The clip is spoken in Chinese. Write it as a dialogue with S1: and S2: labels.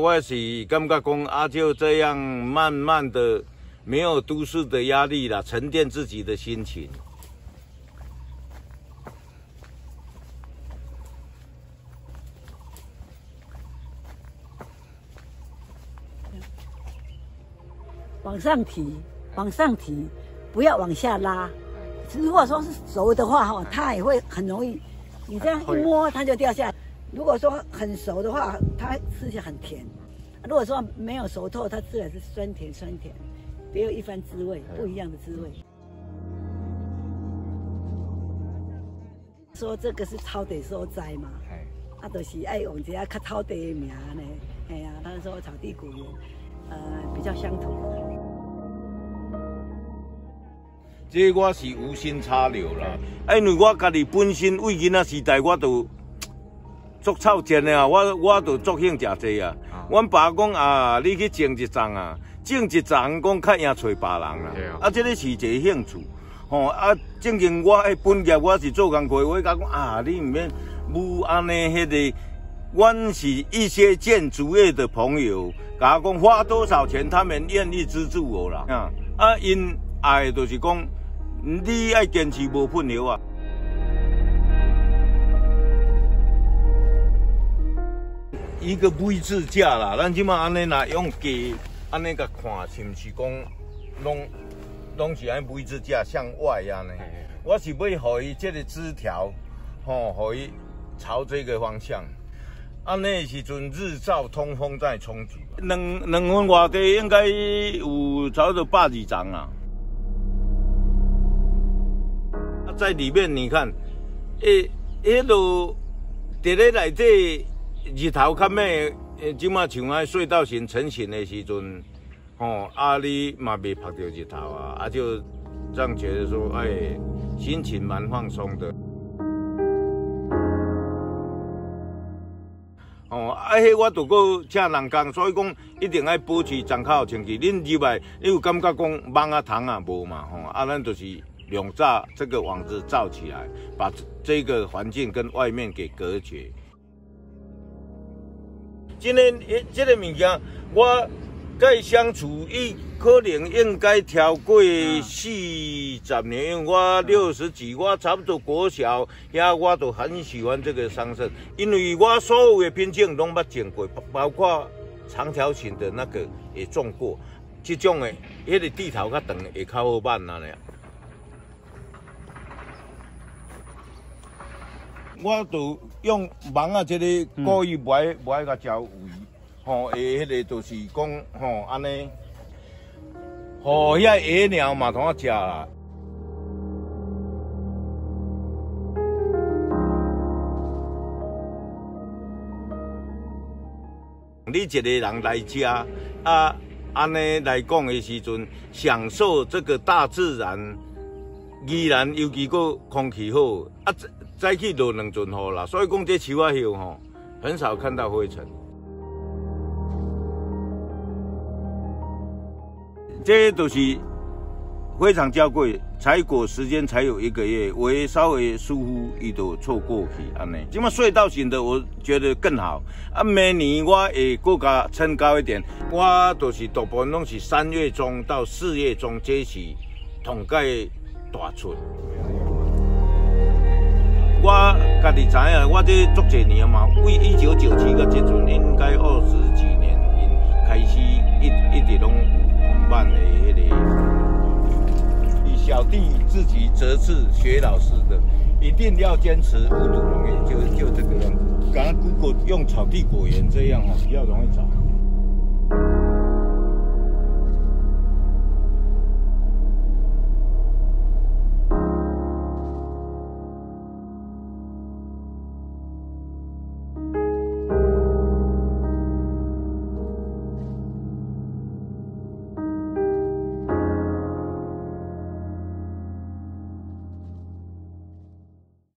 S1: 我是感觉讲啊，就这样慢慢的，没有都市的压力了，沉淀自己的心情。
S2: 往上提，往上提，不要往下拉。如果说是熟的话，哈，它也会很容易，你这样一摸它就掉下来。如果说很熟的话，它吃起来很甜；如果说没有熟透，它吃起来是酸甜酸甜，别有一番滋味，不一样的滋味。说这个是草地所在嘛，啊，就是爱用这较草地的名呢，哎呀，他说草地果园，呃，比较相同。
S1: 这我是无心插柳啦，因为我家己本身为囡仔时代，我都做草田的啊，我我都作兴食济啊。阮爸讲啊，你去种一丛啊，种一丛讲较赢找别人啦。啊，这个是一个兴趣，吼啊，正经我诶本业我是做工课，我甲讲啊，你毋免无安尼迄个，阮是一些建筑业的朋友，甲我讲花多少钱，他们愿意资助我啦。啊，啊因爱就是讲。你爱坚持无喷油啊！一个位置架啦，咱即马安尼来用机安尼甲看，是毋是讲拢拢是安位置架向外安尼？我是要互伊这个枝条，吼，互伊朝这个方向。安尼时阵日照通风再充足。两两分外地应该有差不多百二丛啊。在里面，你看，诶，迄路伫咧内底日头较猛，诶，即马像爱隧道型成型的时阵，吼，啊，你嘛未拍到日头啊，啊，就这样觉得说，哎，心情蛮放松的。哦，啊，迄我都过请人工，所以讲一定要保持窗口清气。恁入来，你有感觉讲蚊啊、虫啊无嘛？吼，啊，咱就是。笼罩这个网子罩起来，把这个环境跟外面给隔绝。今天诶，这个物件我跟相处，伊可能应该超过四十年。我六十几，我差不多国小呀，我都很喜欢这个桑葚，因为我所有的品种拢捌种过，包括长条形的那个也种过。这种的，迄个地头较长，会较好办啊。我都用网啊，这个故意不爱不爱甲交喂，吼，诶，迄个就是讲吼，安尼，吼，遐野鸟嘛同我食啦。你一个人来吃啊，安尼来讲的时阵，享受这个大自然，依然尤其个空气好啊。再去落两阵雨啦，所以讲这树啊叶吼，很少看到灰尘。这都是非常娇贵，采果时间才有一个月，微稍微疏忽伊就错过去安尼。这么隧道型的，我觉得更好。啊，明年我会更加撑高一点，我都是大部分拢是三月中到四月中，这是统计大出。我家己知影，我这足几年嘛，为一九九七个这阵，应该二十几年，因开始一一直拢有办的。迄个，以小弟自己择次学老师的，一定要坚持无毒农业，就就这个样子。刚刚如果用草地果园这样哦，比较容易找。